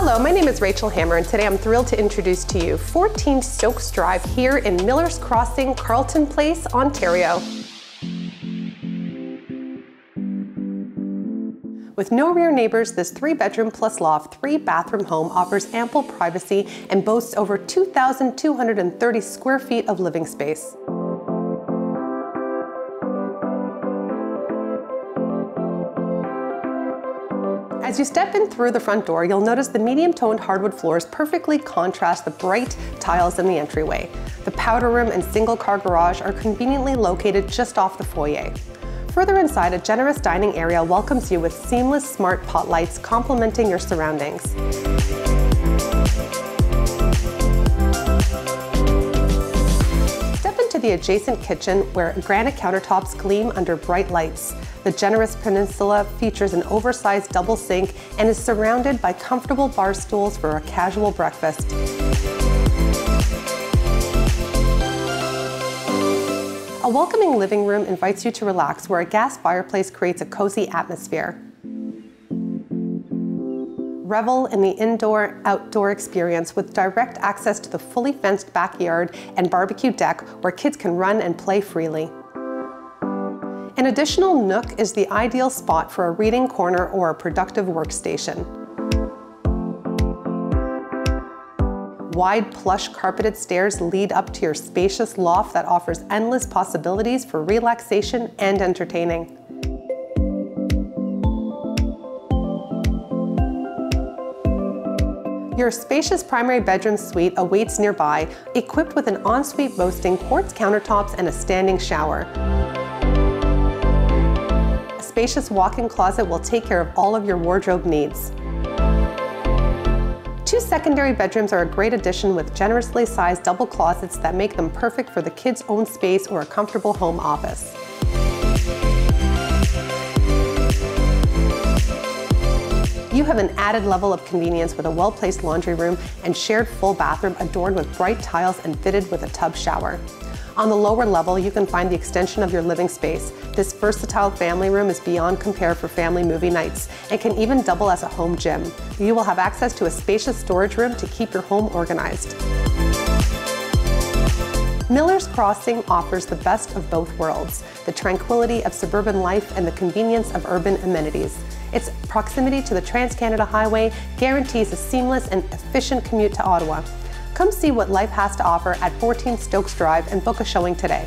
Hello, my name is Rachel Hammer, and today I'm thrilled to introduce to you 14 Stokes Drive here in Miller's Crossing, Carleton Place, Ontario. With no rear neighbors, this three bedroom plus loft, three bathroom home offers ample privacy and boasts over 2,230 square feet of living space. As you step in through the front door, you'll notice the medium-toned hardwood floors perfectly contrast the bright tiles in the entryway. The powder room and single-car garage are conveniently located just off the foyer. Further inside, a generous dining area welcomes you with seamless smart pot lights complementing your surroundings. Into the adjacent kitchen where granite countertops gleam under bright lights. The generous peninsula features an oversized double sink and is surrounded by comfortable bar stools for a casual breakfast. A welcoming living room invites you to relax where a gas fireplace creates a cozy atmosphere. Revel in the indoor-outdoor experience with direct access to the fully fenced backyard and barbecue deck where kids can run and play freely. An additional nook is the ideal spot for a reading corner or a productive workstation. Wide plush carpeted stairs lead up to your spacious loft that offers endless possibilities for relaxation and entertaining. Your spacious primary bedroom suite awaits nearby, equipped with an ensuite boasting quartz countertops and a standing shower. A spacious walk-in closet will take care of all of your wardrobe needs. Two secondary bedrooms are a great addition with generously sized double closets that make them perfect for the kids' own space or a comfortable home office. Have an added level of convenience with a well-placed laundry room and shared full bathroom adorned with bright tiles and fitted with a tub shower. On the lower level, you can find the extension of your living space. This versatile family room is beyond compare for family movie nights and can even double as a home gym. You will have access to a spacious storage room to keep your home organized. Miller's Crossing offers the best of both worlds, the tranquility of suburban life and the convenience of urban amenities. Its proximity to the Trans-Canada Highway guarantees a seamless and efficient commute to Ottawa. Come see what life has to offer at 14 Stokes Drive and book a showing today.